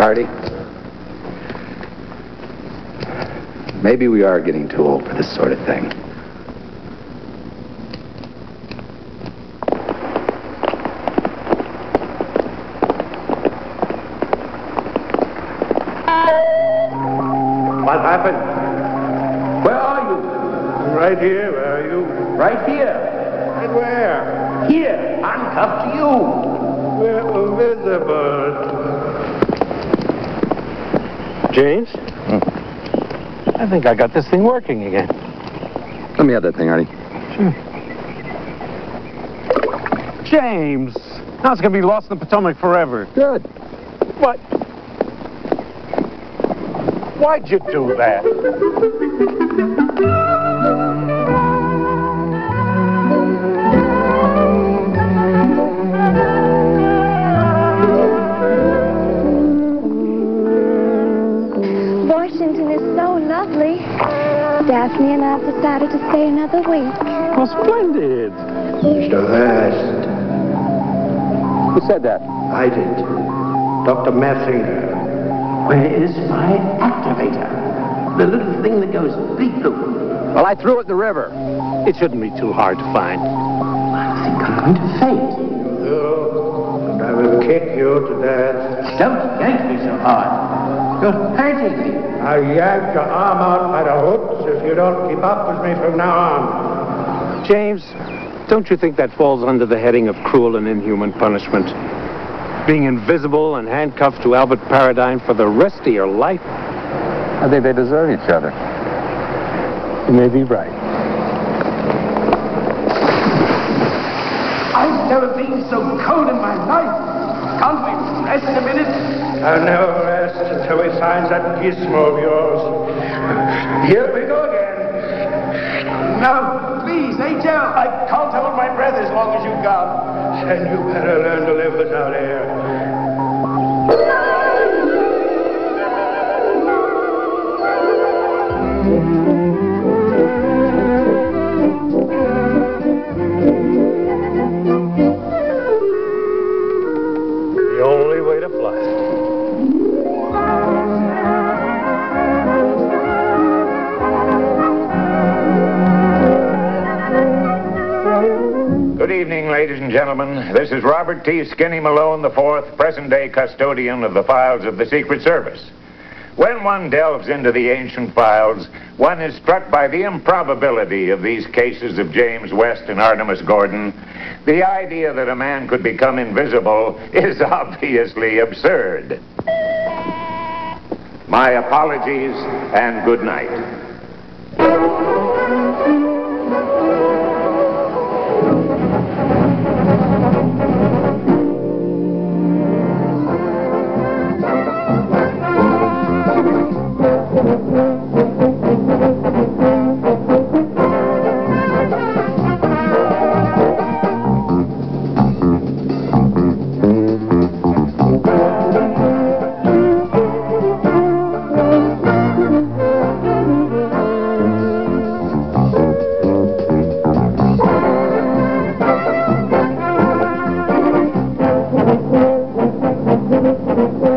party? Maybe we are getting too old for this sort of thing. What happened? Where are you? Right here, where are you? Right here. Right where? Here, handcuffed to you. We're invisible. James? Hmm. I think I got this thing working again. Let me have that thing, Artie. Sure. James! Now it's going to be lost in the Potomac forever. Good. What? Why'd you do that? Washington is so lovely. Daphne and I've decided to stay another week. Well, splendid. Mr. West. Who said that? I did. Dr. Messenger. Where is my activator? The little thing that goes beep boop. Well, I threw it in the river. It shouldn't be too hard to find. I think I'm going to faint. You, and I will kick you to death. Don't yank me so hard. You're hurting me. I'll yank your arm out by the hooks if you don't keep up with me from now on. James, don't you think that falls under the heading of cruel and inhuman punishment? Being invisible and handcuffed to Albert Paradine for the rest of your life? I think they deserve each other. You may be right. I've never been so cold in my life. Can't we rest a minute? I'll never rest until we find that gizmo of yours. Here we go again. Now, please, H.L. I can't hold my breath as long as you've gone. Then you better learn to live without air. Good evening, ladies and gentlemen. This is Robert T. Skinny Malone IV, present-day custodian of the files of the Secret Service. When one delves into the ancient files, one is struck by the improbability of these cases of James West and Artemis Gordon. The idea that a man could become invisible is obviously absurd. My apologies and good night. Thank.